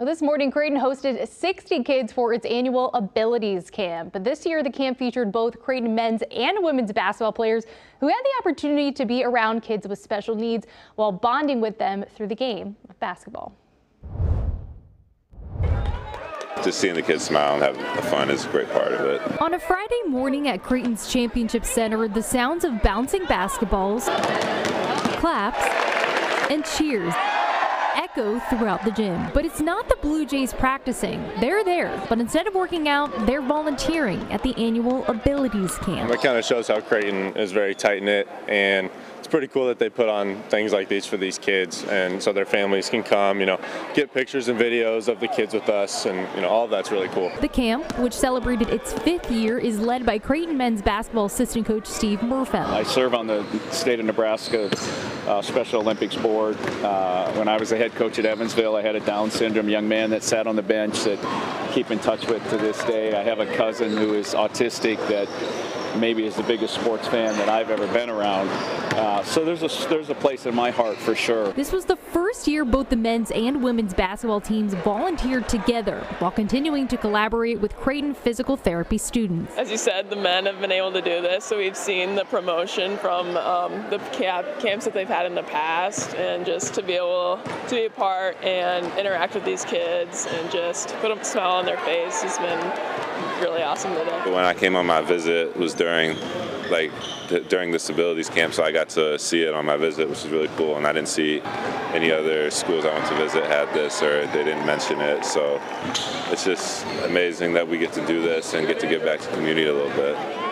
Well, this morning, Creighton hosted 60 kids for its annual Abilities Camp. But this year, the camp featured both Creighton men's and women's basketball players who had the opportunity to be around kids with special needs while bonding with them through the game of basketball. Just seeing the kids smile and have fun is a great part of it. On a Friday morning at Creighton's Championship Center, the sounds of bouncing basketballs, claps, and cheers echo throughout the gym. But it's not the Blue Jays practicing. They're there, but instead of working out, they're volunteering at the annual Abilities Camp. It kind of shows how Creighton is very tight knit and it's pretty cool that they put on things like these for these kids and so their families can come, you know, get pictures and videos of the kids with us and, you know, all of that's really cool. The camp, which celebrated its fifth year, is led by Creighton men's basketball assistant coach Steve Merfeld. I serve on the state of Nebraska uh, Special Olympics Board. Uh, when I was the head coach at Evansville, I had a Down syndrome young man that sat on the bench that I keep in touch with to this day. I have a cousin who is autistic that maybe is the biggest sports fan that I've ever been around. Uh, so there's a there's a place in my heart for sure. This was the first year both the men's and women's basketball teams volunteered together while continuing to collaborate with Creighton physical therapy students. As you said, the men have been able to do this, so we've seen the promotion from um, the camp, camps that they've had in the past, and just to be able to be a part and interact with these kids and just put a smile on their face has been really awesome today. When I came on my visit, it was during like during this abilities camp, so I got to see it on my visit, which was really cool. And I didn't see any other schools I went to visit had this, or they didn't mention it. So it's just amazing that we get to do this and get to give back to the community a little bit.